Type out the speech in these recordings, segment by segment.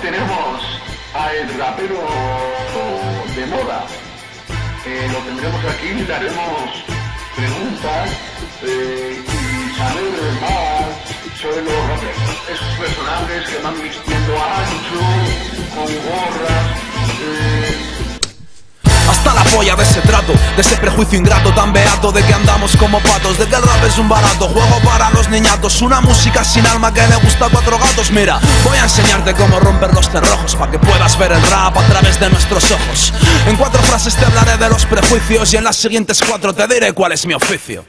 tenemos al rapero de moda. Eh, lo tendremos aquí, le haremos preguntas eh, y saber más sobre los raperos. Esos personajes que van vistiendo ancho, con gorras. Eh, hasta la polla de ese trato, de ese prejuicio ingrato tan beato De que andamos como patos, de que el rap es un barato Juego para los niñatos, una música sin alma que le gusta a cuatro gatos Mira, voy a enseñarte cómo romper los cerrojos Para que puedas ver el rap a través de nuestros ojos En cuatro frases te hablaré de los prejuicios Y en las siguientes cuatro te diré cuál es mi oficio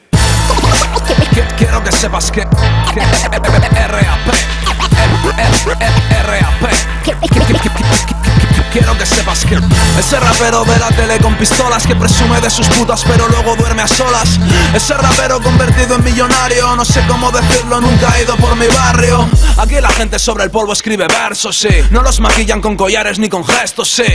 Quiero que sepas que, que RAP RAP Quiero que sepas que ese rapero de la tele con pistolas que presume de sus putas pero luego duerme a solas. Ese rapero convertido en millonario, no sé cómo decirlo, nunca ha ido por mi barrio. Aquí la gente sobre el polvo escribe versos, sí. No los maquillan con collares ni con gestos, sí.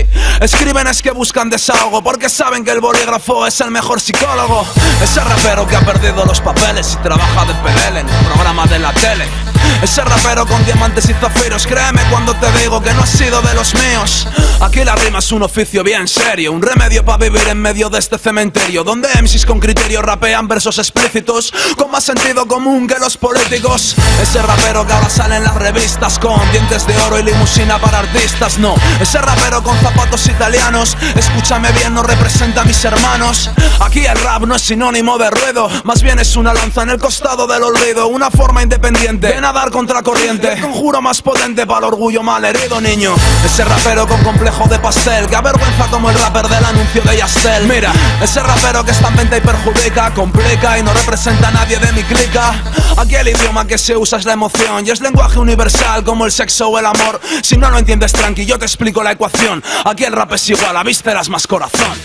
Escriben es que buscan desahogo porque saben que el bolígrafo es el mejor psicólogo. Ese rapero que ha perdido los papeles y trabaja de pelele en el programa de la tele. Ese rapero con diamantes y zafiros, créeme cuando te digo que no ha sido de los míos. Aquí la rima es un oficio bien serio, un remedio para vivir en medio de este cementerio, donde MCs con criterio rapean versos explícitos, con más sentido común que los políticos. Ese rapero que ahora sale en las revistas con dientes de oro y limusina para artistas, no. Ese rapero con zapatos italianos, escúchame bien, no representa a mis hermanos. Aquí el rap no es sinónimo de ruedo, más bien es una lanza en el costado del olvido, una forma independiente de nadar contra corriente. El conjuro más potente para el orgullo mal herido, niño. Ese rapero con complejo de pastel Que avergüenza como el rapper del anuncio de Yastel. Mira, ese rapero que está en venta y perjudica Complica y no representa a nadie de mi clica. Aquí el idioma que se usa es la emoción Y es lenguaje universal como el sexo o el amor. Si no lo entiendes tranqui, yo te explico la ecuación. Aquí el rap es igual, a vísceras más corazón.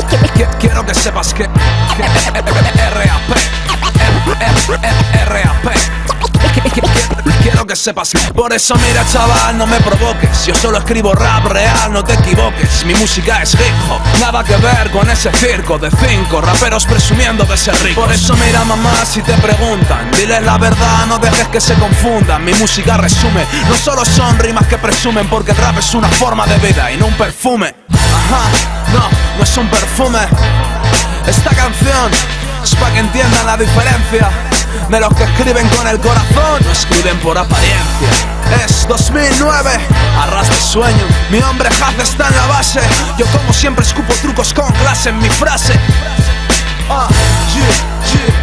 Quiero que sepas que, sepas. Por eso mira chaval, no me provoques. Yo solo escribo rap real, no te equivoques. Mi música es hip Nada que ver con ese circo de cinco Raperos presumiendo de ser ricos. Por eso mira mamá si te preguntan Diles la verdad, no dejes que se confundan. Mi música resume No solo son rimas que presumen Porque el rap es una forma de vida y no un perfume. Ajá, no, no es un perfume. Esta canción es para que entiendan la diferencia de los que escriben con el corazón, no escriben por apariencia. Es 2009, arrastre sueño. Mi hombre Haz está en la base. Yo, como siempre, escupo trucos con clase en mi frase. Ah, yeah, yeah.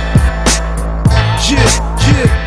Yeah, yeah. Yeah,